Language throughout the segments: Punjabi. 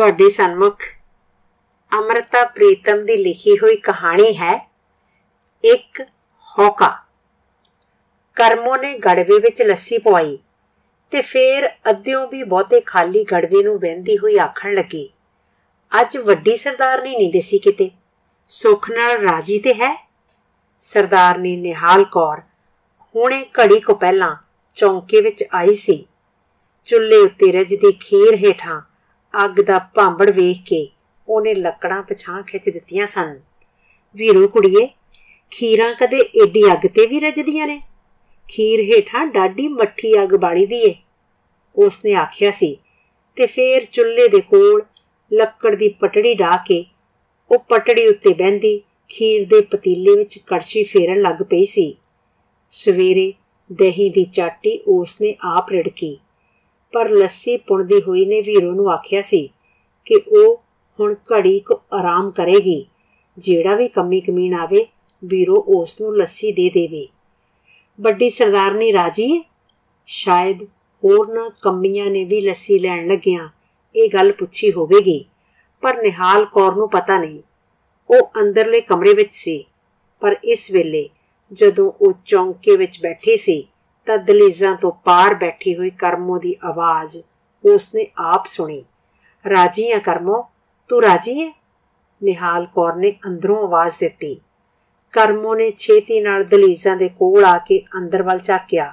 ਤੁਹਾਡੇ ਸਨਮੁਖ ਅਮਰਤਾ ਪ੍ਰੀਤਮ ਦੀ ਲਿਖੀ ਹੋਈ ਕਹਾਣੀ ਹੈ ਇੱਕ ਹੌਕਾ ਕਰਮੋ ਨੇ ਗੜਵੇ ਵਿੱਚ ਲੱਸੀ ਪਵਾਈ ਤੇ ਫੇਰ ਅੱਧਿਓਂ ਵੀ ਬਹੁਤੇ ਖਾਲੀ ਗੜਵੇ ਨੂੰ ਵਹਿੰਦੀ ਹੋਈ ਆਖਣ ਲੱਗੀ, ਅੱਜ ਵੱਡੀ ਸਰਦਾਰਨੀ ਨਹੀਂ ਦਿਸੀ ਕਿਤੇ? ਸੁੱਖ ਨਾਲ ਰਾਜੀ ਤੇ ਹੈ? ਸਰਦਾਰਨੀ ਨਿਹਾਲ ਕੌਰ ਹੁਣੇ ਘੜੀ ਕੋ ਪਹਿਲਾਂ ਚੌਂਕੇ ਵਿੱਚ ਆਈ ਸੀ। ਚੁੱਲ੍ਹੇ ਉੱਤੇ ਰਜਦੀ ਖੀਰ ਹੇਠਾਂ ਅੱਗ ਦਾ ਭਾਂਬੜ ਵੇਖ ਕੇ ਉਹਨੇ ਲੱਕੜਾਂ ਪਛਾਂ ਖਿੱਚ ਦਿੱਤੀਆਂ ਸਨ। ਵੀਰੂ ਕੁੜੀਏ, ਖੀਰਾਂ ਕਦੇ ਏਡੀ ਅੱਗ ਤੇ ਵੀ ਰਜਦੀਆਂ ਨੇ? ਖੀਰ ਹੇਠਾਂ ਡਾਢੀ ਮੱਠੀ ਅੱਗ ਬਾਲੀ ਦੀ ਏ। ਉਸਨੇ ਆਖਿਆ ਸੀ ਤੇ ਫੇਰ ਚੁੱਲ੍ਹੇ ਦੇ ਕੋਲ ਲੱਕੜ ਦੀ ਪਟੜੀ ਢਾ ਕੇ ਉਹ ਪਟੜੀ ਉੱਤੇ ਬਹਿੰਦੀ ਖੀਰ ਦੇ ਪਤੀਲੇ ਵਿੱਚ ਕੜਛੀ ਫੇਰਨ ਲੱਗ ਪਈ ਸੀ। ਸਵੇਰੇ ਦਹੀਂ ਦੀ ਚਾਟੀ ਉਸਨੇ ਆਪ ਰਿੜਕੀ। ਪਰ ਲੱਸੀ ਪੁਣਦੀ ਹੋਈ ਨੇ ਵੀਰੋ ਨੂੰ ਆਖਿਆ ਸੀ ਕਿ ਉਹ ਹੁਣ ਘੜੀ ਕੋ ਆਰਾਮ ਕਰੇਗੀ। ਜਿਹੜਾ ਵੀ ਕੰਮੀ ਕਮੀਨ ਆਵੇ, ਵੀਰੋ ਉਸ ਨੂੰ ਲੱਸੀ ਦੇ ਦੇਵੇ। ਵੱਡੀ ਸਰਦਾਰਨੀ ਰਾਜੀ ਸ਼ਾਇਦ ਹੋਰਨਾਂ ਕੰਮੀਆਂ ਨੇ ਵੀ ਲੱਸੀ ਲੈਣ ਲੱਗਿਆਂ ਇਹ ਗੱਲ ਪੁੱਛੀ ਹੋਵੇਗੀ, ਪਰ ਨਿਹਾਲ ਕੌਰ ਨੂੰ ਪਤਾ ਨਹੀਂ। ਉਹ ਅੰਦਰਲੇ ਕਮਰੇ ਵਿੱਚ ਸੀ, ਪਰ ਇਸ ਵੇਲੇ ਜਦੋਂ ਉਹ ਚੌਂਕੇ ਵਿੱਚ ਬੈਠੀ ਸੀ ਤਾਂ ਦਲੀਜ਼ਾਂ ਤੋਂ ਪਾਰ ਬੈਠੀ ਹੋਈ ਕਰਮੋ ਦੀ ਆਵਾਜ਼ ਉਸਨੇ ਆਪ ਸੁਣੀ। ਰਾਜੀ ਆ ਕਰਮੋ, ਤੂੰ ਰਾਜੀ ਹੈ ਨਿਹਾਲ ਕੌਰ ਨੇ ਅੰਦਰੋਂ ਆਵਾਜ਼ ਦਿੱਤੀ। ਕਰਮੋ ਨੇ ਛੇਤੀ ਨਾਲ ਦਲੀਜ਼ਾਂ ਦੇ ਕੋਲ ਆ ਕੇ ਅੰਦਰ ਵੱਲ ਝਾਕਿਆ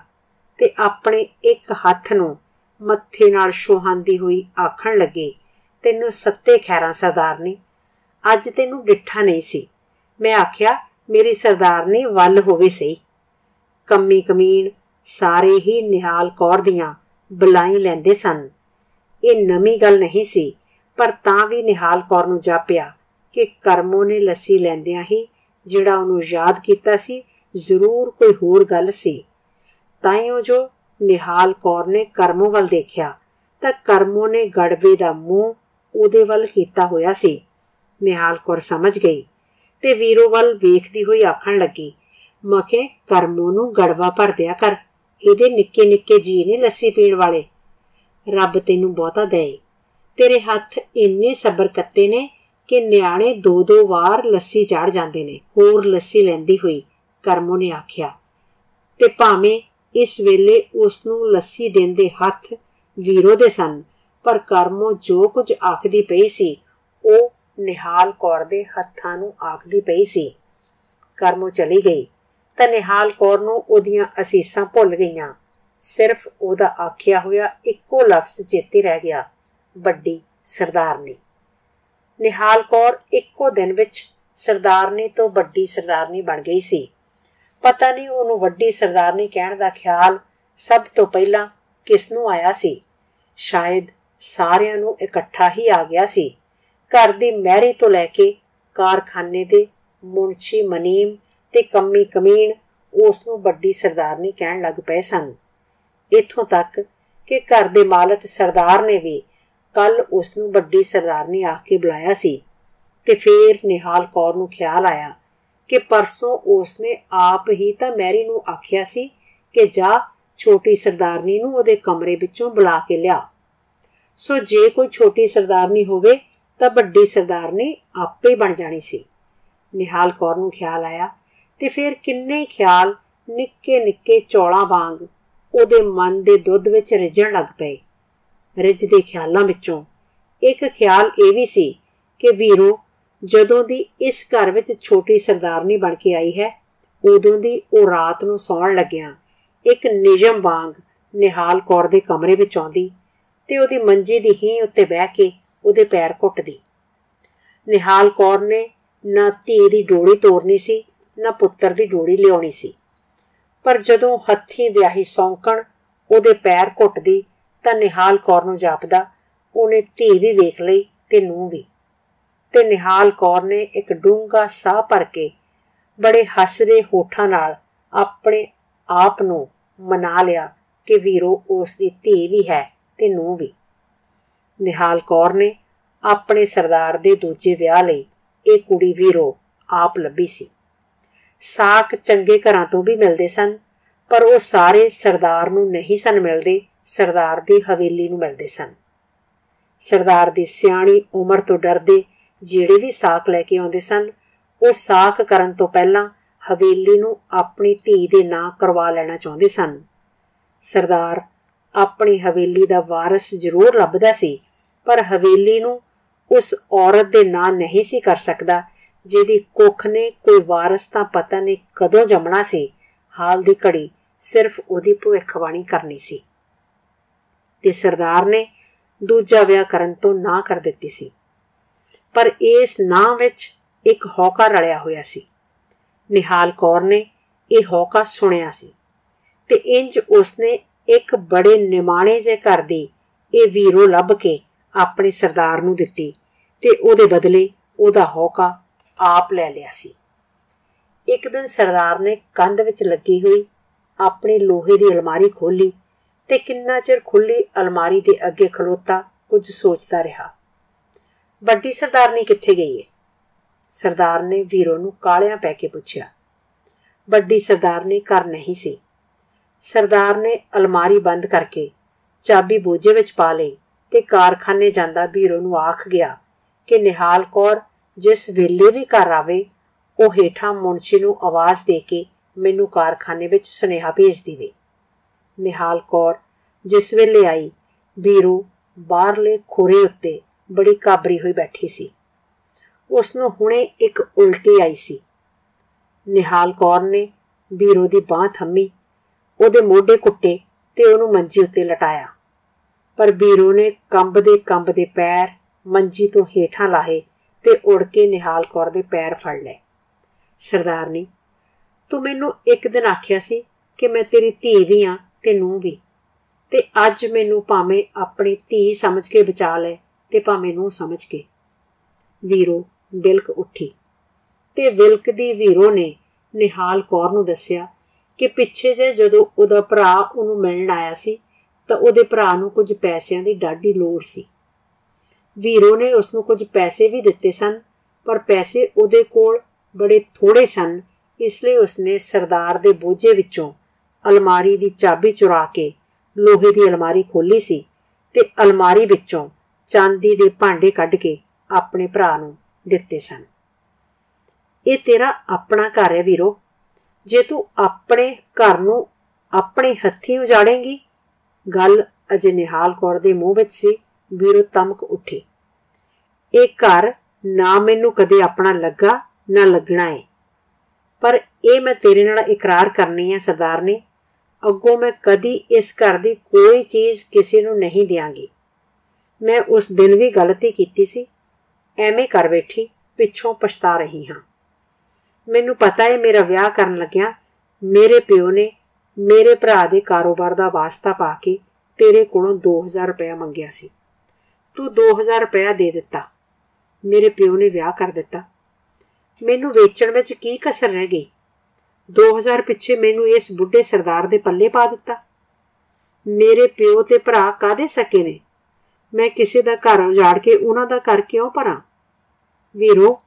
ਤੇ ਆਪਣੇ ਇੱਕ ਹੱਥ ਨੂੰ ਮੱਥੇ ਨਾਲ ਸੋਹਾਂਦੀ ਹੋਈ ਆਖਣ ਲੱਗੇ, ਤੈਨੂੰ ਸੱਤੇ ਖੈਰਾਂ ਸਰਦਾਰਨੀ ਅੱਜ ਤੈਨੂੰ ਡਿੱਠਾ ਨਹੀਂ ਸੀ। ਮੈਂ ਆਖਿਆ, ਮੇਰੀ ਸਰਦਾਰਨੀ ਵੱਲ ਹੋਵੇ ਸਹੀ। ਕੰਮੀ ਕਮੀਨ ਸਾਰੇ ਹੀ ਨਿਹਾਲ ਕੌਰ ਦੀਆਂ ਬੁਲਾਈ ਲੈਂਦੇ ਸਨ। ਇਹ ਨਵੀਂ ਗੱਲ ਨਹੀਂ ਸੀ, ਪਰ ਤਾਂ ਵੀ ਨਿਹਾਲ ਕੌਰ ਨੂੰ ਜਾਪਿਆ ਕਿ ਕਰਮੋ ਨੇ ਲੱਸੀ ਲੈਂਦਿਆਂ ਹੀ ਜਿਹੜਾ ਉਹਨੂੰ ਯਾਦ ਕੀਤਾ ਸੀ, ਜ਼ਰੂਰ ਕੋਈ ਹੋਰ ਗੱਲ ਸੀ। ਤਾਈਓ ਜੋ ਨਿਹਾਲ ਕੌਰ ਨੇ ਕਰਮੋ ਵੱਲ ਦੇਖਿਆ, ਤਾਂ ਕਰਮੋ ਨੇ ਗੜਵੇ ਦਾ ਮੂੰਹ ਉਹਦੇ ਵੱਲ ਕੀਤਾ ਹੋਇਆ ਸੀ। ਨਿਹਾਲ ਕੌਰ ਸਮਝ ਗਈ ਤੇ ਵੀਰੋ ਵੱਲ ਵੇਖਦੀ ਹੋਈ ਆਖਣ ਲੱਗੀ, ਮਖੇ, ਕਰਮੋ ਨੂੰ ਗੜਵਾ ਭਰ ਦਿਆ ਕਰ। ਇਹਦੇ ਨਿੱਕੇ ਨਿੱਕੇ ਜੀ ਨੇ ਲੱਸੀ ਪੀਣ ਵਾਲੇ। ਰੱਬ ਤੈਨੂੰ ਬਹੁਤਾ ਦੇ ਤੇਰੇ ਹੱਥ ਇੰਨੇ ਸਬਰ ਕੱਤੇ ਨੇ ਕਿ ਨਿਆਣੇ ਦੋ ਦੋ ਵਾਰ ਲੱਸੀ ਚਾੜ ਜਾਂਦੇ ਨੇ। ਹੋਰ ਲੱਸੀ ਲੈਂਦੀ ਹੋਈ ਕਰਮੋ ਨੇ ਆਖਿਆ। ਤੇ ਭਾਵੇਂ ਇਸ ਵੇਲੇ ਉਸ ਨੂੰ ਲੱਸੀ ਦੇਂਦੇ ਹੱਥ ਵੀਰੋ ਦੇ ਸਨ, ਪਰ ਕਰਮੋ ਜੋ ਕੁਝ ਆਖਦੀ ਪਈ ਸੀ, ਉਹ ਨਿਹਾਲ ਕੌਰ ਦੇ ਹੱਥਾਂ ਨੂੰ ਆਖਦੀ ਪਈ ਸੀ। ਕਰਮੋ ਚਲੀ ਗਈ। ਤਾਂ ਨਿਹਾਲ ਕੌਰ ਨੂੰ ਉਹਦੀਆਂ ਅਸੀਸਾਂ ਭੁੱਲ ਗਈਆਂ। ਸਿਰਫ ਉਹਦਾ ਆਖਿਆ ਹੋਇਆ ਇੱਕੋ ਲਫ਼ਜ਼ ਚੇਤੇ ਰਹਿ ਗਿਆ, ਵੱਡੀ ਸਰਦਾਰਨੀ। ਨਿਹਾਲ ਕੌਰ ਇੱਕੋ ਦਿਨ ਵਿੱਚ ਸਰਦਾਰਨੀ ਤੋਂ ਵੱਡੀ ਸਰਦਾਰਨੀ ਬਣ ਗਈ ਸੀ। ਪਤਾ ਨਹੀਂ ਉਹਨੂੰ ਵੱਡੀ ਸਰਦਾਰਨੀ ਕਹਿਣ ਦਾ ਖਿਆਲ ਸਭ ਤੋਂ ਪਹਿਲਾਂ ਕਿਸ ਨੂੰ ਆਇਆ ਸੀ? ਸ਼ਾਇਦ ਸਾਰਿਆਂ ਨੂੰ ਇਕੱਠਾ ਹੀ ਆ ਗਿਆ ਸੀ। ਘਰ ਦੀ ਮਹਿਰੀ ਤੋਂ ਲੈ ਕੇ ਕਾਰਖਾਨੇ ਦੇ ਮੁਨਸ਼ੀ ਮਨੀਮ ਤੇ ਕੰਮੀ ਕਮੀਨ ਉਸ ਨੂੰ ਵੱਡੀ ਸਰਦਾਰਨੀ ਕਹਿਣ ਲੱਗ ਪਏ ਸਨ। ਇਥੋਂ ਤੱਕ ਕਿ ਘਰ ਦੇ ਮਾਲਕ ਸਰਦਾਰ ਨੇ ਵੀ ਕੱਲ ਉਸ ਨੂੰ ਵੱਡੀ ਸਰਦਾਰਨੀ ਆ ਕੇ ਬੁਲਾਇਆ ਸੀ ਤੇ ਫੇਰ ਨਿਹਾਲ ਕੌਰ ਨੂੰ ਖਿਆਲ ਆਇਆ ਕਿ ਪਰਸੋਂ ਉਸ ਨੇ ਆਪ ਹੀ ਤਾਂ ਮੈਰੀ ਨੂੰ ਆਖਿਆ ਸੀ ਕਿ ਜਾ ਛੋਟੀ ਸਰਦਾਰਨੀ ਨੂੰ ਉਹਦੇ ਕਮਰੇ ਵਿੱਚੋਂ ਬੁਲਾ ਕੇ ਲਿਆ। ਸੋ ਜੇ ਕੋਈ ਛੋਟੀ ਸਰਦਾਰਨੀ ਹੋਵੇ ਤਾਂ ਵੱਡੀ ਸਰਦਾਰਨੀ ਆਪੇ ਬਣ ਜਾਣੀ ਸੀ। ਨਿਹਾਲ ਕੌਰ ਨੂੰ ਖਿਆਲ ਆਇਆ ਤੇ ਫਿਰ ਕਿੰਨੇ ਖਿਆਲ ਨਿੱਕੇ ਨਿੱਕੇ ਚੌਲਾਂ ਵਾਂਗ ਉਹਦੇ ਮਨ ਦੇ ਦੁੱਧ ਵਿੱਚ ਰਿੱਝਣ ਲੱਗ ਪਏ। ਰਿੱਝਦੇ ਖਿਆਲਾਂ ਵਿੱਚੋਂ ਇੱਕ ਖਿਆਲ ਇਹ ਵੀ ਸੀ ਕਿ ਵੀਰੋ ਜਦੋਂ ਦੀ ਇਸ ਘਰ ਵਿੱਚ ਛੋਟੀ ਸਰਦਾਰਨੀ ਬਣ ਕੇ ਆਈ ਹੈ, ਉਦੋਂ ਦੀ ਉਹ ਰਾਤ ਨੂੰ ਸੌਣ ਲੱਗਿਆਂ ਇੱਕ ਨਿਯਮ ਵਾਂਗ ਨਿਹਾਲ ਕੌਰ ਦੇ ਕਮਰੇ ਵਿੱਚ ਆਉਂਦੀ ਤੇ ਉਹਦੀ ਮੰਜੀ ਦੀ ਹੀ ਉੱਤੇ ਬਹਿ ਕੇ ਉਹਦੇ ਪੈਰ ਘੁੱਟਦੀ। ਨਿਹਾਲ ਕੌਰ ਨੇ ਨਾ ਧੀ ਦੀ ਡੋਲੀ ਤੋੜਨੀ ਸੀ ਨਾ ਪੁੱਤਰ ਦੀ ਡੋੜੀ ਲਿਆਉਣੀ ਸੀ। ਪਰ ਜਦੋਂ ਹੱਥੀ ਵਿਆਹੀ ਸੌਂਕਣ ਉਹਦੇ ਪੈਰ ਘੁੱਟਦੀ ਤਾਂ ਨਿਹਾਲ ਕੌਰ ਨੂੰ ਜਾਪਦਾ, ਉਹਨੇ ਧੀ ਵੀ ਵੇਖ ਲਈ ਤੇ ਨੂੰ ਵੀ। ਤੇ ਨਿਹਾਲ ਕੌਰ ਨੇ ਇੱਕ ਡੂੰਗਾ ਸਾਹ ਭਰ ਕੇ ਬੜੇ ਹੱਸਦੇ ਹੋਠਾਂ ਨਾਲ ਆਪਣੇ ਆਪ ਨੂੰ ਮਨਾ ਲਿਆ ਕਿ ਵੀਰੋ, ਉਸ ਦੀ ਧੀ ਵੀ ਹੈ ਤੇ ਨੂੰ ਵੀ। ਨਿਹਾਲ ਕੌਰ ਨੇ ਆਪਣੇ ਸਰਦਾਰ ਦੇ ਦੂਜੇ ਵਿਆਹ ਲਈ ਇਹ ਕੁੜੀ ਵੀਰੋ ਆਪ ਲੱਭੀ ਸੀ। ਸਾਕ ਚੰਗੇ ਘਰਾਂ ਤੋਂ ਵੀ ਮਿਲਦੇ ਸਨ, ਪਰ ਉਹ ਸਾਰੇ ਸਰਦਾਰ ਨੂੰ ਨਹੀਂ ਸਨ ਮਿਲਦੇ, ਸਰਦਾਰ ਦੀ ਹਵੇਲੀ ਨੂੰ ਮਿਲਦੇ ਸਨ। ਸਰਦਾਰ ਦੀ ਸਿਆਣੀ ਉਮਰ ਤੋਂ ਡਰਦੇ ਜਿਹੜੇ ਵੀ ਸਾਕ ਲੈ ਕੇ ਆਉਂਦੇ ਸਨ, ਉਹ ਸਾਕ ਕਰਨ ਤੋਂ ਪਹਿਲਾਂ ਹਵੇਲੀ ਨੂੰ ਆਪਣੀ ਧੀ ਦੇ ਨਾਂ ਕਰਵਾ ਲੈਣਾ ਚਾਹੁੰਦੇ ਸਨ। ਸਰਦਾਰ ਆਪਣੀ ਹਵੇਲੀ ਦਾ ਵਾਰਿਸ ਜ਼ਰੂਰ ਲੱਭਦਾ ਸੀ, ਪਰ ਹਵੇਲੀ ਨੂੰ ਉਸ ਔਰਤ ਦੇ ਨਾਂ ਨਹੀਂ ਸੀ ਕਰ ਸਕਦਾ ਜਿਹਦੀ ਕੁੱਖ ਨੇ ਕੋਈ ਵਾਰਸ ਤਾਂ ਪਤਾ ਨਹੀਂ ਕਦੋਂ ਜੰਮਣਾ ਸੀ, ਹਾਲ ਦੀ ਘੜੀ ਸਿਰਫ ਉਹਦੀ ਭਵਿੱਖਬਾਣੀ ਕਰਨੀ ਸੀ। ਤੇ ਸਰਦਾਰ ਨੇ ਦੂਜਾ ਵਿਆਹ ਕਰਨ ਤੋਂ ਨਾ ਕਰ ਦਿੱਤੀ ਸੀ। ਪਰ ਇਸ ਨਾਂ ਵਿੱਚ ਇੱਕ ਹੌਕਾ ਰਲਿਆ ਹੋਇਆ ਸੀ। ਨਿਹਾਲ ਕੌਰ ਨੇ ਇਹ ਹੌਕਾ ਸੁਣਿਆ ਸੀ ਤੇ ਇੰਜ ਉਸਨੇ ਇੱਕ ਬੜੇ ਨਿਮਾਣੇ ਜੇ ਘਰ ਦੀ ਇਹ ਵੀਰੋ ਲੱਭ ਕੇ ਆਪਣੇ ਸਰਦਾਰ ਨੂੰ ਦਿੱਤੀ ਤੇ ਉਹਦੇ ਬਦਲੇ ਉਹਦਾ ਹੌਕਾ ਆਪ ਲੈ ਲਿਆ ਸੀ। ਇੱਕ ਦਿਨ ਸਰਦਾਰ ਨੇ ਕੰਧ ਵਿੱਚ ਲੱਗੀ ਹੋਈ ਆਪਣੇ ਲੋਹੇ ਦੀ ਅਲਮਾਰੀ ਖੋਲੀ ਤੇ ਕਿੰਨਾ ਚਿਰ ਖੁੱਲੀ ਅਲਮਾਰੀ ਦੇ ਅੱਗੇ ਖਲੋਤਾ ਕੁਝ ਸੋਚਦਾ ਰਿਹਾ। ਵੱਡੀ ਸਰਦਾਰਨੀ ਕਿੱਥੇ ਗਈ ਏ? ਸਰਦਾਰ ਨੇ ਵੀਰੋ ਨੂੰ ਕਾਲਿਆਂ ਪੈ ਕੇ ਪੁੱਛਿਆ। ਵੱਡੀ ਸਰਦਾਰਨੀ ਘਰ ਨਹੀਂ ਸੀ। ਸਰਦਾਰ ਨੇ ਅਲਮਾਰੀ ਬੰਦ ਕਰਕੇ ਚਾਬੀ ਬੋਝੇ ਵਿੱਚ ਪਾ ਲਈ ਤੇ ਕਾਰਖਾਨੇ ਜਾਂਦਾ ਵੀਰੋ ਨੂੰ ਆਖ ਗਿਆ ਕਿ ਨਿਹਾਲ ਕੌਰ ਜਿਸ ਵੇਲੇ ਵੀ ਘਰ ਆਵੇ, ਉਹ ਹੇਠਾਂ ਮੁੰਸ਼ੀ ਨੂੰ ਆਵਾਜ਼ ਦੇ ਕੇ ਮੈਨੂੰ ਕਾਰਖਾਨੇ ਵਿੱਚ ਸੁਨੇਹਾ ਭੇਜ ਦੇਵੇ। ਨਿਹਾਲ ਕੌਰ ਜਿਸ ਵੇਲੇ ਆਈ ਵੀਰੂ ਬਾਹਰਲੇ ਖੋਰੇ ਉੱਤੇ ਬੜੀ ਕਾਬਰੀ ਹੋਈ ਬੈਠੀ ਸੀ। ਉਸ ਨੂੰ ਹੁਣੇ ਇੱਕ ਉਲਟੀ ਆਈ ਸੀ। ਨਿਹਾਲ ਕੌਰ ਨੇ ਵੀਰੂ ਦੀ ਬਾਹ ਥੰਮੀ, ਉਹਦੇ ਮੋਢੇ ਕੁੱਟੇ ਤੇ ਉਹਨੂੰ ਮੰਜੀ ਉੱਤੇ ਲਟਾਇਆ। ਪਰ ਵੀਰੂ ਨੇ ਕੰਬਦੇ ਕੰਬਦੇ ਪੈਰ ਮੰਜੀ ਤੋਂ ਹੇਠਾਂ ਲਾਹੇ ਤੇ ਉੜ ਕੇ ਨਿਹਾਲ ਕੌਰ ਦੇ ਪੈਰ ਫੜ ਲਏ। ਸਰਦਾਰਨੀ ਤੂੰ ਮੈਨੂੰ ਇੱਕ ਦਿਨ ਆਖਿਆ ਸੀ ਕਿ ਮੈਂ ਤੇਰੀ ਧੀ ਵੀ ਆ ਤੇ ਨੂੰ ਵੀ। ਤੇ ਅੱਜ ਮੈਨੂੰ ਭਾਵੇਂ ਆਪਣੀ ਧੀ ਸਮਝ ਕੇ ਬਚਾ ਲੈ ਤੇ ਭਾਵੇਂ ਨੂੰ ਸਮਝ ਕੇ। ਵੀਰੋ ਬਿਲਕ ਉੱਠੀ ਤੇ ਵਿਲਕ ਦੀ ਵੀਰੋ ਨੇ ਨਿਹਾਲ ਕੌਰ ਨੂੰ ਦੱਸਿਆ ਕਿ ਪਿੱਛੇ ਜੇ ਜਦੋਂ ਉਹਦਾ ਭਰਾ ਉਹਨੂੰ ਮਿਲਣ ਆਇਆ ਸੀ ਤਾਂ ਉਹਦੇ ਭਰਾ ਨੂੰ ਕੁਝ ਪੈਸਿਆਂ ਦੀ ਡਾਢੀ ਲੋੜ ਸੀ। ਵੀਰੋ ਨੇ ਉਸ ਨੂੰ ਕੁਝ ਪੈਸੇ ਵੀ ਦਿੱਤੇ ਸਨ, ਪਰ ਪੈਸੇ ਉਹਦੇ ਕੋਲ ਬੜੇ ਥੋੜੇ ਸਨ, ਇਸ ਲਈ ਉਸਨੇ ਸਰਦਾਰ ਦੇ ਬੋਝੇ ਵਿੱਚੋਂ ਅਲਮਾਰੀ ਦੀ ਚਾਬੀ ਚੁਰਾ ਕੇ ਲੋਹੇ ਦੀ ਅਲਮਾਰੀ ਖੋਲੀ ਸੀ ਤੇ ਅਲਮਾਰੀ ਵਿੱਚੋਂ ਚਾਂਦੀ ਦੇ ਭਾਂਡੇ ਕੱਢ ਕੇ ਆਪਣੇ ਭਰਾ ਨੂੰ ਦਿੱਤੇ ਸਨ। ਇਹ ਤੇਰਾ ਆਪਣਾ ਘਰ ਹੈ ਵੀਰੋ। ਜੇ ਤੂੰ ਆਪਣੇ ਘਰ ਨੂੰ ਆਪਣੇ ਹੱਥੀਂ ਉਜਾੜੇਂਗੀ? ਗੱਲ ਅਜੇ ਨਿਹਾਲ ਕੌਰ ਦੇ ਮੂੰਹ ਵਿੱਚ ਸੀ। ਵੀਰੋ ਤਮਕ ਉੱਠੇ। ਇਹ ਘਰ ਨਾ ਮੈਨੂੰ ਕਦੇ ਆਪਣਾ ਲੱਗਾ, ਨਾ ਲੱਗਣਾ ਏ। ਪਰ ਇਹ ਮੈਂ ਤੇਰੇ ਨਾਲ ਇਕਰਾਰ ਕਰਨੀ ਹੈ ਸਰਦਾਰ ਨੇ। ਅੱਗੋਂ ਮੈਂ ਕਦੀ ਇਸ ਘਰ ਦੀ ਕੋਈ ਚੀਜ਼ ਕਿਸੇ ਨੂੰ ਨਹੀਂ ਦਿਆਂਗੀ। ਮੈਂ ਉਸ ਦਿਨ ਵੀ ਗਲਤੀ ਕੀਤੀ ਸੀ। ਐਵੇਂ ਕਰ ਬੈਠੀ ਪਿੱਛੋਂ ਪਛਤਾ ਰਹੀ ਹਾਂ। ਮੈਨੂੰ ਪਤਾ ਹੈ ਮੇਰਾ ਵਿਆਹ ਕਰਨ ਲੱਗਿਆ ਮੇਰੇ ਪਿਓ ਨੇ ਮੇਰੇ ਭਰਾ ਦੇ ਕਾਰੋਬਾਰ ਦਾ ਵਾਸਤਾ ਪਾ ਕੇ ਤੇਰੇ ਕੋਲੋਂ 2000 ਰੁਪਏ ਮੰਗਿਆ ਸੀ। ਤੂੰ 2000 ਰੁਪਇਆ ਦੇ ਦਿੱਤਾ। ਮੇਰੇ ਪਿਓ ਨੇ ਵਿਆਹ ਕਰ ਦਿੱਤਾ। ਮੈਨੂੰ ਵੇਚਣ ਵਿੱਚ ਕੀ ਕਸਰ ਰਹਿ ਗਈ? 2000 ਪਿੱਛੇ ਮੈਨੂੰ ਇਸ ਬੁੱਢੇ ਸਰਦਾਰ ਦੇ ਪੱਲੇ ਪਾ ਦਿੱਤਾ। ਮੇਰੇ ਪਿਓ ਤੇ ਭਰਾ ਕਾਦੇ ਸਕੇ ਨੇ? ਮੈਂ ਕਿਸੇ ਦਾ ਘਰ ਉਜਾੜ ਕੇ ਉਹਨਾਂ ਦਾ ਘਰ ਕਿਉਂ ਭਰਾਂ? ਵੀਰੋ,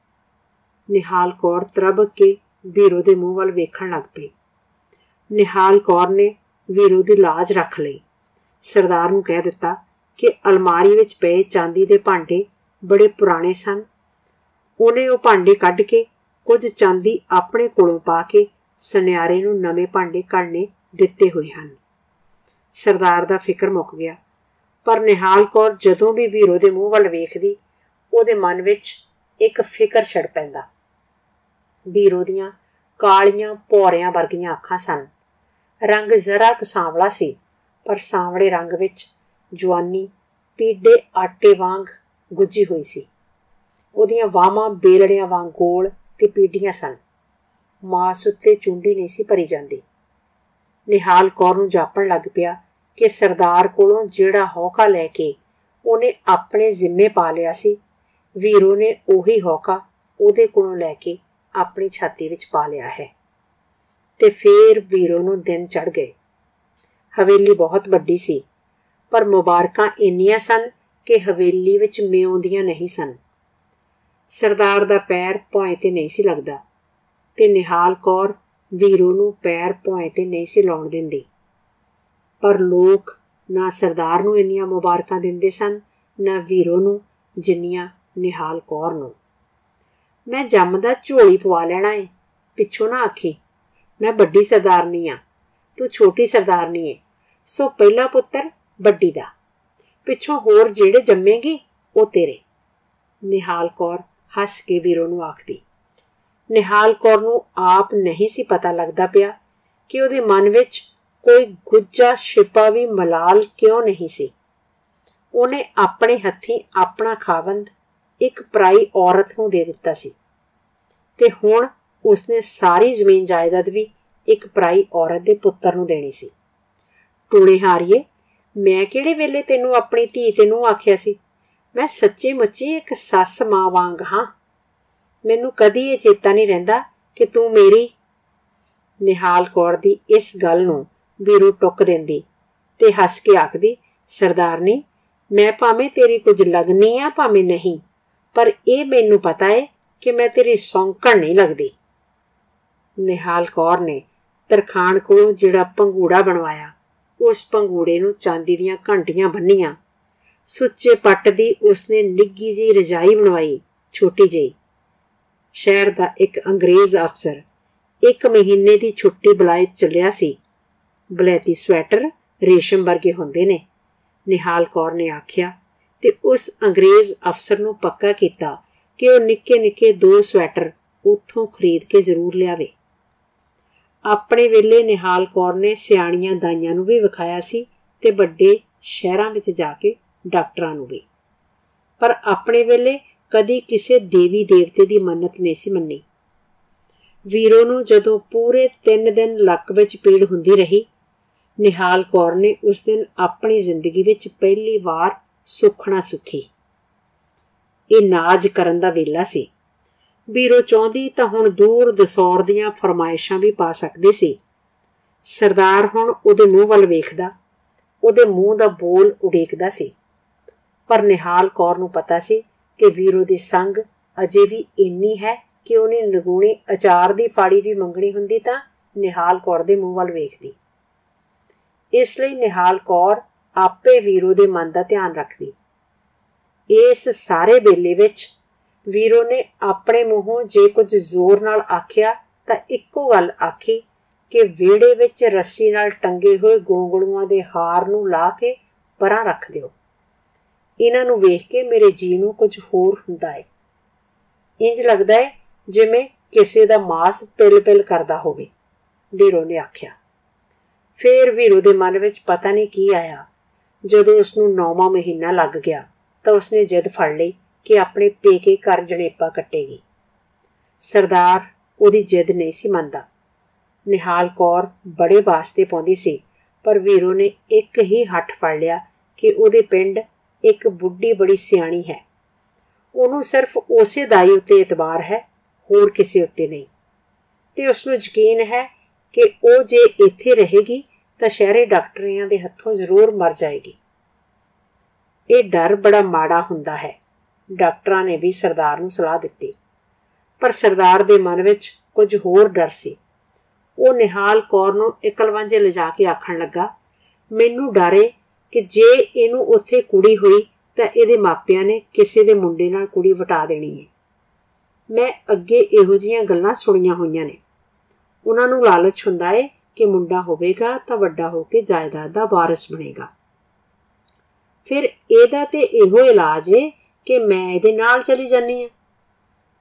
ਨਿਹਾਲ ਕੌਰ ਤਰਬ ਕੇ ਵੀਰੋ ਦੇ ਮੂੰਹ ਵੱਲ ਵੇਖਣ ਲੱਗ ਪਈ। ਨਿਹਾਲ ਕੌਰ ਨੇ ਵੀਰੋ ਦੀ ਲਾਜ ਰੱਖ ਲਈ। ਸਰਦਾਰ ਨੂੰ ਕਹਿ ਦਿੱਤਾ ਕਿ ਅਲਮਾਰੀ ਵਿੱਚ ਪਏ ਚਾਂਦੀ ਦੇ ਭਾਂਡੇ ਬੜੇ ਪੁਰਾਣੇ ਸਨ। ਉਹਨੇ ਉਹ ਭਾਂਡੇ ਕੱਢ ਕੇ ਕੁਝ ਚਾਂਦੀ ਆਪਣੇ ਕੋਲੋਂ ਪਾ ਕੇ ਸੁਨਿਆਰੇ ਨੂੰ ਨਵੇਂ ਭਾਂਡੇ ਕੱਢਨੇ ਦਿੱਤੇ ਹੋਏ ਹਨ। ਸਰਦਾਰ ਦਾ ਫਿਕਰ ਮੁੱਕ ਗਿਆ। ਪਰ ਨਿਹਾਲ ਕੌਰ ਜਦੋਂ ਵੀ ਵੀਰੋ ਦੇ ਮੂੰਹ ਵੱਲ ਵੇਖਦੀ, ਉਹਦੇ ਮਨ ਵਿੱਚ ਇੱਕ ਫਿਕਰ ਛੜ ਪੈਂਦਾ। ਵੀਰੋ ਦੀਆਂ ਕਾਲੀਆਂ ਪੌਰਿਆਂ ਵਰਗੀਆਂ ਅੱਖਾਂ ਸਨ। ਰੰਗ ਜ਼ਰਾ ਕੁ ਸਾਂਵਲਾ ਸੀ, ਪਰ ਸਾਂਵਲੇ ਰੰਗ ਵਿੱਚ ਜਵਾਨੀ ਪੀੜੇ ਆਟੇ ਵਾਂਗ ਗੁੱਜੀ ਹੋਈ ਸੀ। ਉਹਦੀਆਂ ਵਾਹਾਂ ਬੇਲੜਿਆਂ ਵਾਂਗ ਗੋਲ ਤੇ ਪੀੜੀਆਂ ਸਨ। ਮਾਸ ਉੱਤੇ ਚੁੰਡੀ ਨਹੀਂ ਸੀ ਭਰੀ ਜਾਂਦੀ। ਨਿਹਾਲ ਕੌਰ ਨੂੰ ਜਾਪਣ ਲੱਗ ਪਿਆ ਕਿ ਸਰਦਾਰ ਕੋਲੋਂ ਜਿਹੜਾ ਹੌਕਾ ਲੈ ਕੇ ਉਹਨੇ ਆਪਣੇ ਜ਼ਿੰਮੇ ਪਾ ਲਿਆ ਸੀ, ਵੀਰੋ ਨੇ ਉਹੀ ਹੌਕਾ ਉਹਦੇ ਕੋਲੋਂ ਲੈ ਕੇ ਆਪਣੀ ਛਾਤੀ ਵਿੱਚ ਪਾ ਲਿਆ ਹੈ। ਤੇ ਫੇਰ ਵੀਰੋ ਨੂੰ ਦਿਨ ਚੜ ਗਏ। ਹਵੇਲੀ ਬਹੁਤ ਵੱਡੀ ਸੀ। ਪਰ ਮੁਬਾਰਕਾਂ ਇੰਨੀਆਂ ਸਨ ਕਿ ਹਵੇਲੀ ਵਿੱਚ ਮਿਉਂਦੀਆਂ ਨਹੀਂ ਸਨ। ਸਰਦਾਰ ਦਾ ਪੈਰ ਭੌਂ ਤੇ ਨਹੀਂ ਸੀ ਲੱਗਦਾ ਤੇ ਨਿਹਾਲ ਕੌਰ ਵੀਰੋ ਨੂੰ ਪੈਰ ਭੌਂ ਤੇ ਨਹੀਂ ਸੀ ਲਾਉਣ ਦਿੰਦੀ। ਪਰ ਲੋਕ ਨਾ ਸਰਦਾਰ ਨੂੰ ਇੰਨੀਆਂ ਮੁਬਾਰਕਾਂ ਦਿੰਦੇ ਸਨ, ਨਾ ਵੀਰੋ ਨੂੰ, ਜਿੰਨੀਆਂ ਨਿਹਾਲ ਕੌਰ ਨੂੰ। ਮੈਂ ਜੰਮਦਾ ਝੋਲੀ ਪਵਾ ਲੈਣਾ ਏ, ਪਿੱਛੋਂ ਨਾ ਆਖੀ, ਮੈਂ ਵੱਡੀ ਸਰਦਾਰਨੀ ਆ, ਤੂੰ ਛੋਟੀ ਸਰਦਾਰਨੀ ਏ, ਸੋ ਪਹਿਲਾ ਪੁੱਤਰ ਵੱਡੀ ਦਾ। ਪਿੱਛੋਂ ਹੋਰ ਜਿਹੜੇ ਜੰਮੇਗੀ, ਉਹ ਤੇਰੇ। ਨਿਹਾਲ ਕੌਰ ਹੱਸ ਕੇ ਵੀਰੋ ਨੂੰ ਆਖਦੀ। ਨਿਹਾਲ ਕੌਰ ਨੂੰ ਆਪ ਨਹੀਂ ਸੀ ਪਤਾ ਲੱਗਦਾ ਪਿਆ ਕਿ ਉਹਦੇ ਮਨ ਵਿੱਚ ਕੋਈ ਗੁੱਜਾ ਛਿਪਾ ਵੀ ਮਲਾਲ ਕਿਉਂ ਨਹੀਂ ਸੀ। ਉਹਨੇ ਆਪਣੇ ਹੱਥੀਂ ਆਪਣਾ ਖਾਵੰਦ ਇੱਕ ਪਰਾਈ ਔਰਤ ਨੂੰ ਦੇ ਦਿੱਤਾ ਸੀ ਤੇ ਹੁਣ ਉਸਨੇ ਸਾਰੀ ਜ਼ਮੀਨ ਜਾਇਦਾਦ ਵੀ ਇੱਕ ਪਰਾਈ ਔਰਤ ਦੇ ਪੁੱਤਰ ਨੂੰ ਦੇਣੀ ਸੀ। ਟੂਣੇ ਹਾਰੀਏ ਮੈਂ ਕਿਹੜੇ ਵੇਲੇ ਤੈਨੂੰ ਆਪਣੀ ਧੀ ਤੇ ਨੂੰ ਆਖਿਆ ਸੀ? ਮੈਂ ਸੱਚੇ ਮੁੱਚੇ ਇੱਕ ਸੱਸ ਮਾਂ ਵਾਂਗ ਹਾਂ। ਮੈਨੂੰ ਕਦੀ ਇਹ ਚੇਤਾ ਨਹੀਂ ਰਹਿੰਦਾ ਕਿ ਤੂੰ ਮੇਰੀ ਨਿਹਾਲ ਕੌਰ ਦੀ ਇਸ ਗੱਲ ਨੂੰ ਵੀਰੂ ਟੁੱਕ ਦਿੰਦੀ ਤੇ ਹੱਸ ਕੇ ਆਖਦੀ, ਸਰਦਾਰਨੀ, ਮੈਂ ਭਾਵੇਂ ਤੇਰੀ ਕੁਝ ਲੱਗਨੀ ਆ, ਭਾਵੇਂ ਨਹੀਂ, ਪਰ ਇਹ ਮੈਨੂੰ ਪਤਾ ਏ ਕਿ ਮੈਂ ਤੇਰੀ ਸੌਂਕਣ ਨਹੀਂ ਲੱਗਦੀ। ਨਿਹਾਲ ਕੌਰ ਨੇ ਤਰਖਾਨ ਕੋਲੋਂ ਜਿਹੜਾ ਪੰਗੂੜਾ ਬਣਵਾਇਆ ਉਸ ਪੰਗੂੜੇ ਨੂੰ ਚਾਂਦੀ ਦੀਆਂ ਘੰਟੀਆਂ ਬੰਨੀਆਂ। ਸੁੱਚੇ ਪੱਟ ਦੀ ਉਸਨੇ ਨਿੱਗੀ ਜੀ ਰਜਾਈ ਬਣਵਾਈ, ਛੋਟੀ ਜਿਹੀ। ਸ਼ਹਿਰ ਦਾ ਇੱਕ ਅੰਗਰੇਜ਼ ਅਫਸਰ ਇੱਕ ਮਹੀਨੇ ਦੀ ਛੁੱਟੀ ਬੁਲਾਏ ਚੱਲਿਆ ਸੀ। ਬਲੈਤੀ ਸਵੈਟਰ ਰੇਸ਼ਮ ਵਰਗੇ ਹੁੰਦੇ ਨੇ। ਨਿਹਾਲ ਕੌਰ ਨੇ ਆਖਿਆ ਤੇ ਉਸ ਅੰਗਰੇਜ਼ ਅਫਸਰ ਨੂੰ ਪੱਕਾ ਕੀਤਾ ਕਿ ਉਹ ਨਿੱਕੇ ਨਿੱਕੇ ਦੋ ਸਵੈਟਰ ਉੱਥੋਂ ਖਰੀਦ ਕੇ ਜ਼ਰੂਰ ਲਿਆਵੇ। ਆਪਣੇ ਵੇਲੇ ਨਿਹਾਲ ਕੌਰ ਨੇ ਸਿਆਣੀਆਂ ਦਾਈਆਂ ਨੂੰ ਵੀ ਵਿਖਾਇਆ ਸੀ ਤੇ ਵੱਡੇ ਸ਼ਹਿਰਾਂ ਵਿੱਚ ਜਾ ਕੇ ਡਾਕਟਰਾਂ ਨੂੰ ਵੀ। ਪਰ ਆਪਣੇ ਵੇਲੇ ਕਦੀ ਕਿਸੇ ਦੇਵੀ ਦੇਵਤੇ ਦੀ ਮੰਨਤ ਨਹੀਂ ਸੀ ਮੰਨੀ। ਵੀਰੋ ਨੂੰ ਜਦੋਂ ਪੂਰੇ 3 ਦਿਨ ਲੱਕ ਵਿੱਚ ਪੀੜ ਹੁੰਦੀ ਰਹੀ, ਨਿਹਾਲ ਕੌਰ ਨੇ ਉਸ ਦਿਨ ਆਪਣੀ ਜ਼ਿੰਦਗੀ ਵਿੱਚ ਪਹਿਲੀ ਵਾਰ ਸੁਖਣਾ ਸੁਖੀ। ਇਹ ਨਾਜ ਕਰਨ ਦਾ ਵੇਲਾ ਸੀ। ਵੀਰੋ ਚਾਹੁੰਦੀ ਤਾਂ ਹੁਣ ਦੂਰ ਦਸੌਰ ਦੀਆਂ ਫਰਮਾਇਸ਼ਾਂ ਵੀ ਪਾ ਸਕਦੀ ਸੀ। ਸਰਦਾਰ ਹੁਣ ਉਹਦੇ ਮੂੰਹ ਵੱਲ ਵੇਖਦਾ, ਉਹਦੇ ਮੂੰਹ ਦਾ ਬੋਲ ਉਡੀਕਦਾ ਸੀ। ਪਰ ਨਿਹਾਲ ਕੌਰ ਨੂੰ ਪਤਾ ਸੀ ਕਿ ਵੀਰੋ ਦੀ ਸੰਗ ਅਜੇ ਵੀ ਇੰਨੀ ਹੈ ਕਿ ਉਹਨੇ ਨਗੂਣੀ ਅਚਾਰ ਦੀ ਫਾੜੀ ਵੀ ਮੰਗਣੀ ਹੁੰਦੀ ਤਾਂ ਨਿਹਾਲ ਕੌਰ ਦੇ ਮੂੰਹ ਵੱਲ ਵੇਖਦੀ। ਇਸ ਲਈ ਨਿਹਾਲ ਕੌਰ ਆਪੇ ਵੀਰੋ ਦੇ ਮਨ ਦਾ ਧਿਆਨ ਰੱਖਦੀ। ਇਸ ਸਾਰੇ ਬੇਲੇ ਵਿੱਚ ਵੀਰੋ ਨੇ ਆਪਣੇ ਮੂੰਹੋਂ ਜੇ ਕੁਝ ਜ਼ੋਰ ਨਾਲ ਆਖਿਆ ਤਾਂ ਇੱਕੋ ਗੱਲ ਆਖੀ ਕਿ ਵਿਹੜੇ ਵਿੱਚ ਰੱਸੀ ਨਾਲ ਟੰਗੇ ਹੋਏ ਗੋਂਗਲੂਆਂ ਦੇ ਹਾਰ ਨੂੰ ਲਾ ਕੇ ਪਰਾਂ ਰੱਖ ਦਿਓ। ਇਹਨਾਂ ਨੂੰ ਵੇਖ ਕੇ ਮੇਰੇ ਜੀ ਨੂੰ ਕੁਝ ਹੋਰ ਹੁੰਦਾ ਹੈ ਇੰਜ ਲੱਗਦਾ ਹੈ ਜਿਵੇਂ ਕਿਸੇ ਦਾ ਮਾਸ ਪਿਲ-ਪਿਲ ਕਰਦਾ ਹੋਵੇ, ਵੀਰੋ ਨੇ ਆਖਿਆ। ਫੇਰ ਵੀਰੋ ਦੇ ਮਨ ਵਿੱਚ ਪਤਾ ਨਹੀਂ ਕੀ ਆਇਆ। ਜਦੋਂ ਉਸ ਨੂੰ 9ਵਾਂ ਮਹੀਨਾ ਲੱਗ ਗਿਆ ਤਾਂ ਉਸਨੇ ਜਿੱਦ ਫੜ ਲਈ ਕਿ ਆਪਣੇ ਪੇਕੇ ਘਰ ਜਣੇਪਾ ਕੱਟੇਗੀ। ਸਰਦਾਰ ਉਹਦੀ ਜਿੱਦ ਨਹੀਂ ਸੀ ਮੰਨਦਾ। ਨਿਹਾਲ ਕੌਰ ਬੜੇ ਵਾਸਤੇ ਪਾਉਂਦੀ ਸੀ, ਪਰ ਵੀਰੋ ਨੇ ਇੱਕ ਹੀ ਹੱਠ ਫੜ ਲਿਆ ਕਿ ਉਹਦੇ ਪਿੰਡ ਇੱਕ ਬੁੱਢੀ ਬੜੀ ਸਿਆਣੀ ਹੈ। ਉਹਨੂੰ ਸਿਰਫ ਉਸੇ ਦਾਈ ਉੱਤੇ ਇਤਬਾਰ ਹੈ, ਹੋਰ ਕਿਸੇ ਉੱਤੇ ਨਹੀਂ। ਤੇ ਉਸ ਨੂੰ ਯਕੀਨ ਹੈ ਕਿ ਉਹ ਜੇ ਇੱਥੇ ਰਹੇਗੀ ਤਾਂ ਸ਼ਹਿਰੇ ਡਾਕਟਰੀਆਂ ਦੇ ਹੱਥੋਂ ਜ਼ਰੂਰ ਮਰ ਜਾਏਗੀ। ਇਹ ਡਰ ਬੜਾ ਮਾੜਾ ਹੁੰਦਾ ਹੈ। ਡਾਕਟਰਾਂ ਨੇ ਵੀ ਸਰਦਾਰ ਨੂੰ ਸਲਾਹ ਦਿੱਤੀ। ਪਰ ਸਰਦਾਰ ਦੇ ਮਨ ਵਿੱਚ ਕੁਝ ਹੋਰ ਡਰ ਸੀ। ਉਹ ਨਿਹਾਲ ਕੌਰ ਨੂੰ ਇਕਲਵੰਜੇ ਲਿਜਾ ਕੇ ਆਖਣ ਲੱਗਾ, ਮੈਨੂੰ ਡਰੇ ਕਿ ਜੇ ਇਹਨੂੰ ਉੱਥੇ ਕੁੜੀ ਹੋਈ ਤਾਂ ਇਹਦੇ ਮਾਪਿਆਂ ਨੇ ਕਿਸੇ ਦੇ ਮੁੰਡੇ ਨਾਲ ਕੁੜੀ ਵਟਾ ਦੇਣੀ ਹੈ ਮੈਂ ਅੱਗੇ ਇਹੋ ਜੀਆਂ ਗੱਲਾਂ ਸੁਣੀਆਂ ਹੋਈਆਂ ਨੇ। ਉਹਨਾਂ ਨੂੰ ਲਾਲਚ ਹੁੰਦਾ ਏ ਕਿ ਮੁੰਡਾ ਹੋਵੇਗਾ ਤਾਂ ਵੱਡਾ ਹੋ ਕੇ ਜਾਇਦਾਦ ਦਾ ਵਾਰਿਸ ਬਣੇਗਾ। ਫਿਰ ਇਹਦਾ ਤੇ ਇਹੋ ਇਲਾਜ ਏ ਕਿ ਮੈਂ ਇਹਦੇ ਨਾਲ ਚਲੀ ਜਾਨੀ ਆ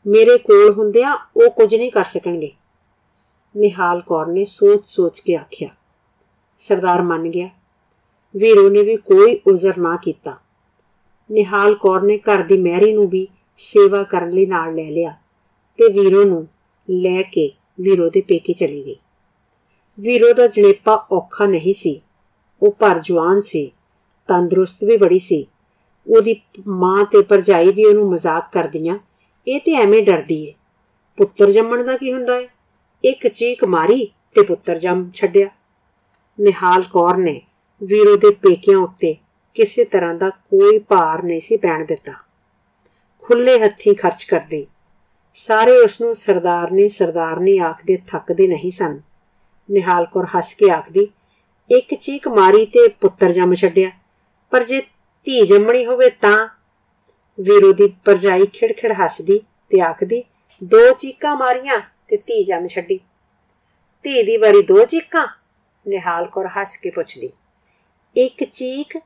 ਮੇਰੇ ਕੋਲ ਹੁੰਦਿਆਂ ਉਹ ਕੁਝ ਨਹੀਂ ਕਰ ਸਕਣਗੇ। ਨਿਹਾਲ ਕੌਰ ਨੇ ਸੋਚ-ਸੋਚ ਕੇ ਆਖਿਆ। ਸਰਦਾਰ ਮੰਨ ਗਿਆ। ਵੀਰੋ ਨੇ ਵੀ ਕੋਈ ਉਜ਼ਰ ਨਾ ਕੀਤਾ। ਨਿਹਾਲ ਕੌਰ ਨੇ ਘਰ ਦੀ ਮਹਿਰੀ ਨੂੰ ਵੀ ਸੇਵਾ ਕਰਨ ਲਈ ਨਾਲ ਲੈ ਲਿਆ ਤੇ ਵੀਰੋ ਨੂੰ ਲੈ ਕੇ ਵੀਰੋ ਦੇ ਪੇਕੇ ਚਲੀ ਗਈ। ਵੀਰੋ ਦਾ ਜਣੇਪਾ ਔਖਾ ਨਹੀਂ ਸੀ। ਉਹ ਭਰ ਜਵਾਨ ਸੀ, ਤੰਦਰੁਸਤ ਵੀ ਬੜੀ ਸੀ। ਉਹਦੀ ਮਾਂ ਤੇ ਪਰਜਾਈ ਵੀ ਉਹਨੂੰ ਮਜ਼ਾਕ ਕਰਦੀਆਂ। ਇਹ ਤੇ ਐਵੇਂ ਡਰਦੀ ਏ। ਪੁੱਤਰ ਜੰਮਣ ਦਾ ਕੀ ਹੁੰਦਾ ਏ? ਇੱਕ ਚੀਕ ਮਾਰੀ ਤੇ ਪੁੱਤਰ ਜੰਮ ਛੱਡਿਆ। ਨਿਹਾਲ ਕੌਰ ਨੇ ਵੀਰੋ ਦੇ ਪੇਕਿਆਂ ਉੱਤੇ ਕਿਸੇ ਤਰ੍ਹਾਂ ਦਾ ਕੋਈ ਭਾਰ ਨਹੀਂ ਸੀ ਪੈਣ ਦਿੱਤਾ। ਖੁੱਲੇ ਹੱਥੀਂ ਖਰਚ ਕਰਦੇ। ਸਾਰੇ ਉਸ ਨੂੰ ਸਰਦਾਰਨੀ ਸਰਦਾਰਨੀ ਆਖਦੇ ਥੱਕਦੇ ਨਹੀਂ ਸਨ। ਨਿਹਾਲ ਕੌਰ ਹੱਸ ਕੇ ਆਖਦੀ, ਇੱਕ ਚੀਕ ਮਾਰੀ ਤੇ ਪੁੱਤਰ ਜੰਮ ਛੱਡਿਆ। ਪਰ ਜੇ ਧੀ ਜੰਮਣੀ ਹੋਵੇ ਤਾਂ ਵੀਰੋ ਦੀ ਪਰਜਾਈ ਖਿੜਖਿੜ ਹੱਸਦੀ ਤੇ ਆਖਦੀ, ਦੋ ਚੀਕਾਂ ਮਾਰੀਆਂ ਤੇ ਧੀ ਜੰਮ ਛੱਡੀ। ਧੀ ਦੀ ਵਾਰੀ ਦੋ ਚੀਕਾਂ, ਨਿਹਾਲ ਕੌਰ ਹੱਸ ਕੇ ਪੁੱਛਦੀ, ਇੱਕ ਚੀਕ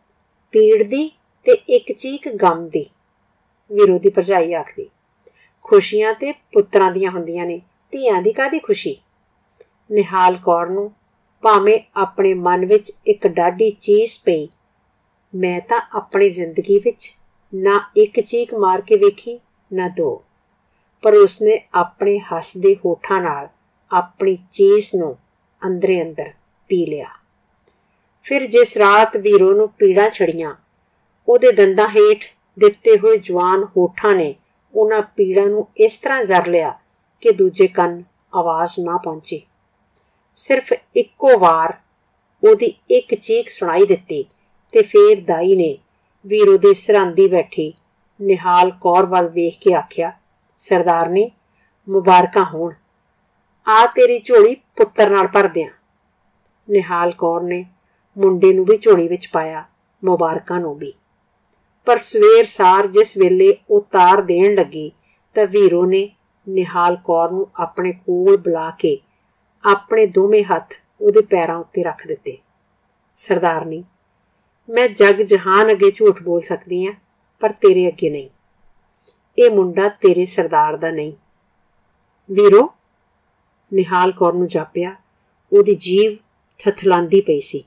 ਪੀੜ ਦੀ ਤੇ ਇੱਕ ਚੀਕ ਗਮ ਦੀ ਵੀਰੋ ਦੀ ਪਰਜਾਈ ਆਖਦੀ, ਖੁਸ਼ੀਆਂ ਤੇ ਪੁੱਤਰਾਂ ਦੀਆਂ ਹੁੰਦੀਆਂ ਨੇ, ਧੀਆਂ ਦੀ ਕਾਦੀ ਖੁਸ਼ੀ? ਨਿਹਾਲ ਕੌਰ ਨੂੰ ਭਾਵੇਂ ਆਪਣੇ ਮਨ ਵਿੱਚ ਇੱਕ ਡਾਢੀ ਚੀਜ਼ ਪਈ ਮੈਂ ਤਾਂ ਆਪਣੀ ਜ਼ਿੰਦਗੀ ਵਿੱਚ ਨਾ ਇੱਕ ਚੀਕ ਮਾਰ ਕੇ ਵੇਖੀ, ਨਾ ਦੋ। ਪਰ ਉਸਨੇ ਆਪਣੇ ਹੱਸਦੇ ਹੋਠਾਂ ਨਾਲ ਆਪਣੀ ਚੀਜ਼ ਨੂੰ ਅੰਦਰੇ ਅੰਦਰ ਪੀ ਲਿਆ। ਫਿਰ ਜਿਸ ਰਾਤ ਵੀਰੋ ਨੂੰ ਪੀੜਾ ਛੜੀਆਂ, ਉਹਦੇ ਦੰਦਾਂ ਹੇਠ ਦਿੱਤੇ ਹੋਏ ਜਵਾਨ ਹੋਠਾਂ ਨੇ ਉਹਨਾਂ ਪੀੜਾ ਨੂੰ ਇਸ ਤਰ੍ਹਾਂ ਜ਼ਰ ਲਿਆ ਕਿ ਦੂਜੇ ਕੰਨ ਆਵਾਜ਼ ਨਾ ਪਹੁੰਚੀ। ਸਿਰਫ ਇੱਕੋ ਵਾਰ ਉਹਦੀ ਇੱਕ ਚੀਕ ਸੁਣਾਈ ਦਿੱਤੀ ਤੇ ਫੇਰ ਦਾਈ ਨੇ ਵੀਰੋ ਦੇ ਸਰਾਂਦੀ ਬੈਠੀ, ਨਿਹਾਲ ਕੌਰ ਵੱਲ ਵੇਖ ਕੇ ਆਖਿਆ, ਸਰਦਾਰ ਨੇ, ਮੁਬਾਰਕਾਂ ਹੋਣ। ਆ ਤੇਰੀ ਝੋਲੀ ਪੁੱਤਰ ਨਾਲ ਭਰ ਦਿਆਂ। ਨਿਹਾਲ ਕੌਰ ਨੇ ਮੁੰਡੇ ਨੂੰ ਵੀ ਝੋਲੀ ਵਿੱਚ ਪਾਇਆ, ਮੁਬਾਰਕਾਂ ਨੂੰ ਵੀ। ਪਰ ਸਵੇਰ ਸਾਰ ਜਿਸ ਵੇਲੇ ਉਹ ਤਾਰ ਦੇਣ ਲੱਗੀ, ਤਾਂ ਵੀਰੋ ਨੇ ਨਿਹਾਲ ਕੌਰ ਨੂੰ ਆਪਣੇ ਕੋਲ ਬੁਲਾ ਕੇ ਆਪਣੇ ਦੋਵੇਂ ਹੱਥ ਉਹਦੇ ਪੈਰਾਂ ਉੱਤੇ ਰੱਖ ਦਿੱਤੇ। ਸਰਦਾਰਨੀ ਮੈਂ ਜਗ ਜਹਾਨ ਅੱਗੇ ਝੂਠ ਬੋਲ ਸਕਦੀ ਆ ਪਰ ਤੇਰੇ ਅੱਗੇ ਨਹੀਂ। ਇਹ ਮੁੰਡਾ ਤੇਰੇ ਸਰਦਾਰ ਦਾ ਨਹੀਂ। ਵੀਰੋ, ਨਿਹਾਲ ਕੌਰ ਨੂੰ ਜਾਪਿਆ, ਉਹਦੀ ਜੀਵ ਥਥਲਾਂਦੀ ਪਈ ਸੀ।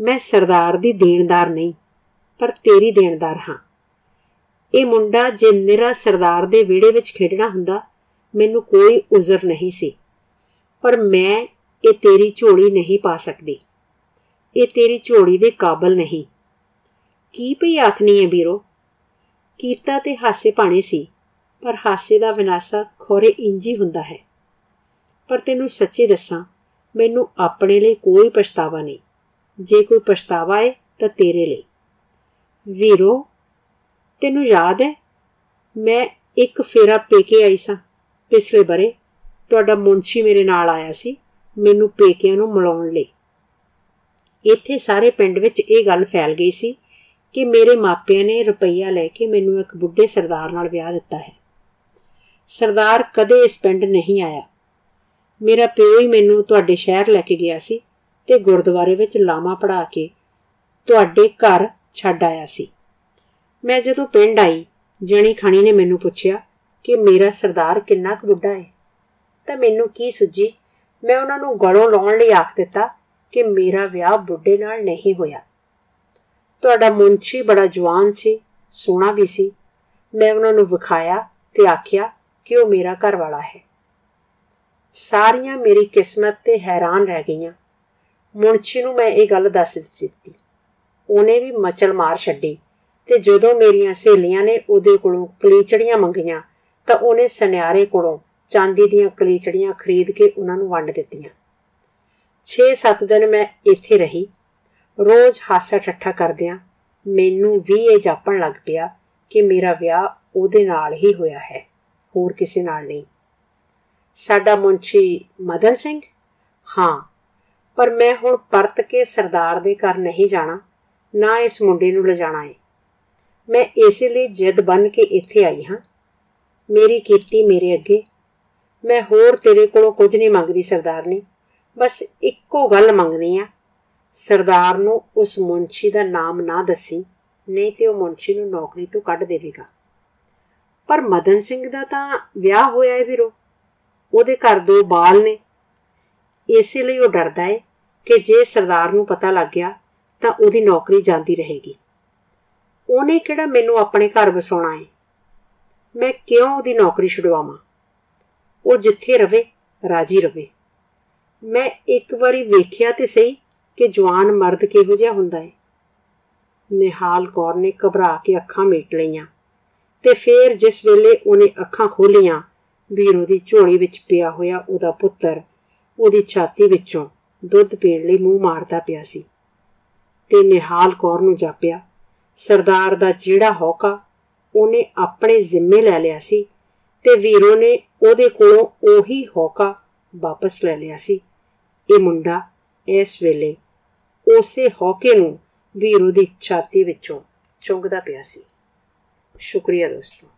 ਮੈਂ ਸਰਦਾਰ ਦੀ ਦੇਣਦਾਰ ਨਹੀਂ, ਪਰ ਤੇਰੀ ਦੇਣਦਾਰ ਹਾਂ। ਇਹ ਮੁੰਡਾ ਜੇ ਨਿਰਾ ਸਰਦਾਰ ਦੇ ਵਿੜੇ ਵਿੱਚ ਖੇਡਣਾ ਹੁੰਦਾ, ਮੈਨੂੰ ਕੋਈ ਉਜ਼ਰ ਨਹੀਂ ਸੀ। ਪਰ ਮੈਂ ਇਹ ਤੇਰੀ ਝੋਲੀ ਨਹੀਂ ਪਾ ਸਕਦੀ। ਇਹ ਤੇਰੀ ਝੋਲੀ ਦੇ ਕਾਬਲ ਨਹੀਂ। ਕੀ ਪਈ ਆਖਨੀ ਹੈ ਵੀਰੋ? ਕੀਤਾ ਤੇ ਹਾਸੇ ਪਾਣੇ ਸੀ, ਪਰ ਹਾਸੇ ਦਾ ਵਿਨਾਸ਼ਾ ਖੋਰੇ ਇੰਜੀ ਹੁੰਦਾ ਹੈ। ਪਰ ਤੈਨੂੰ ਸੱਚੀ ਦੱਸਾਂ, ਮੈਨੂੰ ਆਪਣੇ ਲਈ ਕੋਈ ਪਛਤਾਵਾ ਨਹੀਂ। ਜੇ ਕੋਈ ਪਛਤਾਵਾ ਹੈ ਤਾਂ ਤੇਰੇ ਲਈ। ਵੀਰੋ, ਤੈਨੂੰ ਯਾਦ ਹੈ ਮੈਂ ਇੱਕ ਫੇਰਾ ਪੇਕੇ ਆਈ ਸਾਂ, ਪਿਛਲੇ ਬਰੇ। ਤੁਹਾਡਾ ਮੁੰਸ਼ੀ ਮੇਰੇ ਨਾਲ ਆਇਆ ਸੀ, ਮੈਨੂੰ ਪੇਕਿਆਂ ਨੂੰ ਮਿਲਾਉਣ ਲਈ। ਇੱਥੇ ਸਾਰੇ ਪਿੰਡ ਵਿੱਚ ਇਹ ਗੱਲ ਫੈਲ ਗਈ ਸੀ ਕਿ ਮੇਰੇ ਮਾਪਿਆਂ ਨੇ ਰੁਪਈਆ ਲੈ ਕੇ ਮੈਨੂੰ ਇੱਕ ਬੁੱਢੇ ਸਰਦਾਰ ਨਾਲ ਵਿਆਹ ਦਿੱਤਾ ਹੈ। ਸਰਦਾਰ ਕਦੇ ਇਸ ਪਿੰਡ ਨਹੀਂ ਆਇਆ। ਮੇਰਾ ਪਿਓ ਹੀ ਮੈਨੂੰ ਤੁਹਾਡੇ ਸ਼ਹਿਰ ਲੈ ਕੇ ਗਿਆ ਸੀ ਤੇ ਗੁਰਦੁਆਰੇ ਵਿੱਚ ਲਾਮਾ ਪੜਾ ਕੇ ਤੁਹਾਡੇ ਘਰ ਛੱਡ ਆਇਆ ਸੀ। ਮੈਂ ਜਦੋਂ ਪਿੰਡ ਆਈ, ਜਣੀ ਖਣੀ ਨੇ ਮੈਨੂੰ ਪੁੱਛਿਆ ਕਿ ਮੇਰਾ ਸਰਦਾਰ ਕਿੰਨਾ ਕੁ ਬੁੱਢਾ ਹੈ? ਤਾਂ ਮੈਨੂੰ ਕੀ ਸੁੱਜੀ ਮੈਂ ਉਹਨਾਂ ਨੂੰ ਗਲੋਂ ਲਾਉਣ ਲਈ ਆਖ ਦਿੱਤਾ ਕਿ ਮੇਰਾ ਵਿਆਹ ਬੁੱਢੇ ਨਾਲ ਨਹੀਂ ਹੋਇਆ। ਤੁਹਾਡਾ ਮੁੰਚੀ ਬੜਾ ਜਵਾਨ ਸੀ, ਸੋਹਣਾ ਵੀ ਸੀ। ਮੈਂ ਉਹਨਾਂ ਨੂੰ ਵਿਖਾਇਆ ਤੇ ਆਖਿਆ ਕਿ ਉਹ ਮੇਰਾ ਘਰ ਵਾਲਾ ਹੈ। ਸਾਰੀਆਂ ਮੇਰੀ ਕਿਸਮਤ ਤੇ ਹੈਰਾਨ ਰਹਿ ਗਈਆਂ। ਮੁੰਚੀ ਨੂੰ ਮੈਂ ਇਹ ਗੱਲ ਦੱਸ ਦਿੱਤੀ। ਉਹਨੇ ਵੀ ਮਚਲ ਮਾਰ ਛੱਡੀ ਤੇ ਜਦੋਂ ਮੇਰੀਆਂ ਸਹੇਲੀਆਂ ਨੇ ਉਹਦੇ ਕੋਲੋਂ ਕਲੀਚੜੀਆਂ ਮੰਗੀਆਂ ਤਾਂ ਉਹਨੇ ਸੁਨਿਆਰੇ ਕੋਲੋਂ ਚਾਂਦੀ ਦੀਆਂ ਕਲੀਚੜੀਆਂ ਖਰੀਦ ਕੇ ਉਹਨਾਂ ਨੂੰ ਵੰਡ ਦਿੱਤੀਆਂ। 6-7 ਦਿਨ ਮੈਂ ਇੱਥੇ ਰਹੀ। ਰੋਜ਼ ਹਾਸਾ ਠੱਠਾ ਕਰਦਿਆਂ ਮੈਨੂੰ ਵੀ ਇਹ ਜਾਪਣ ਲੱਗ ਪਿਆ ਕਿ ਮੇਰਾ ਵਿਆਹ ਉਹਦੇ ਨਾਲ ਹੀ ਹੋਇਆ ਹੈ, ਹੋਰ ਕਿਸੇ ਨਾਲ ਨਹੀਂ। ਸਾਡਾ ਮੁੰਚੀ ਮਦਨ ਸਿੰਘ? ਹਾਂ, ਪਰ ਮੈਂ ਹੁਣ ਪਰਤ ਕੇ ਸਰਦਾਰ ਦੇ ਘਰ ਨਹੀਂ ਜਾਣਾ, ਨਾ ਇਸ ਮੁੰਡੇ ਨੂੰ ਲਿਜਾਣਾ ਹੈ ਮੈਂ ਇਸੇ ਲਈ ਜਿੱਦ ਬਨ ਕੇ ਇੱਥੇ ਆਈ ਹਾਂ। ਮੇਰੀ ਕੀਤੀ ਮੇਰੇ ਅੱਗੇ। ਮੈਂ ਹੋਰ ਤੇਰੇ ਕੋਲੋਂ ਕੁਝ ਨਹੀਂ ਮੰਗਦੀ ਸਰਦਾਰ ਨੇ ਬਸ ਇੱਕੋ ਗੱਲ ਮੰਗਦੀ ਆ ਸਰਦਾਰ ਨੂੰ ਉਸ ਮੁੰਸ਼ੀ ਦਾ ਨਾਮ ਨਾ ਦੱਸੀ, ਨਹੀਂ ਤੇ ਉਹ ਮੁੰਸ਼ੀ ਨੂੰ ਨੌਕਰੀ ਤੋਂ ਕੱਢ ਦੇਵੇਗਾ। ਪਰ ਮਦਨ ਸਿੰਘ ਦਾ ਤਾਂ ਵਿਆਹ ਹੋਇਆ ਹੈ ਵੀਰੋ। ਉਹਦੇ ਘਰ ਦੋ ਬਾਲ ਨੇ। ਇਸੇ ਲਈ ਉਹ ਡਰਦਾ ਹੈ ਕਿ ਜੇ ਸਰਦਾਰ ਨੂੰ ਪਤਾ ਲੱਗ ਗਿਆ ਤਾਂ ਉਹਦੀ ਨੌਕਰੀ ਜਾਂਦੀ ਰਹੇਗੀ। ਉਹਨੇ ਕਿਹੜਾ ਮੈਨੂੰ ਆਪਣੇ ਘਰ ਵਸਾਉਣਾ ਹੈ ਮੈਂ ਕਿਉਂ ਉਹਦੀ ਨੌਕਰੀ ਛੁਡਵਾਵਾਂ? ਉਹ ਜਿੱਥੇ ਰਵੇ, ਰਾਜੀ ਰਵੇ। ਮੈਂ ਇੱਕ ਵਾਰੀ ਵੇਖਿਆ ਤੇ ਸਹੀ ਕਿ ਜਵਾਨ ਮਰਦ ਕਿਹੋ ਜਿਹਾ ਹੁੰਦਾ ਹੈ ਨਿਹਾਲ ਕੌਰ ਨੇ ਘਬਰਾ ਕੇ ਅੱਖਾਂ ਮੀਟ ਲਈਆਂ ਤੇ ਫੇਰ ਜਿਸ ਵੇਲੇ ਉਹਨੇ ਅੱਖਾਂ ਖੋਲੀਆਂ, ਵੀਰੋ ਦੀ ਝੋਲੀ ਵਿੱਚ ਪਿਆ ਹੋਇਆ ਉਹਦਾ ਪੁੱਤਰ ਉਹਦੀ ਛਾਤੀ ਵਿੱਚੋਂ ਦੁੱਧ ਪੀਣ ਲਈ ਮੂੰਹ ਮਾਰਦਾ ਪਿਆ ਸੀ ਤੇ ਨਿਹਾਲ ਕੌਰ ਨੂੰ ਜਾਪਿਆ, ਸਰਦਾਰ ਦਾ ਜਿਹੜਾ ਹੌਕਾ ਉਹਨੇ ਆਪਣੇ ਜ਼ਿੰਮੇ ਲੈ ਲਿਆ ਸੀ ਤੇ ਵੀਰੋ ਨੇ ਉਹਦੇ ਕੋਲੋਂ ਉਹੀ ਹੌਕਾ ਵਾਪਸ ਲੈ ਲਿਆ ਸੀ। ਇਹ ਮੁੰਡਾ ਇਸ ਵੇਲੇ ਉਸੇ ਹੌਕੇ ਨੂੰ ਵੀਰੂ ਦੀ ਛਾਤੀ ਵਿੱਚੋਂ ਚੁੰਗਦਾ ਪਿਆ ਸੀ। ਸ਼ੁਕਰੀਆ ਦੋਸਤੋ।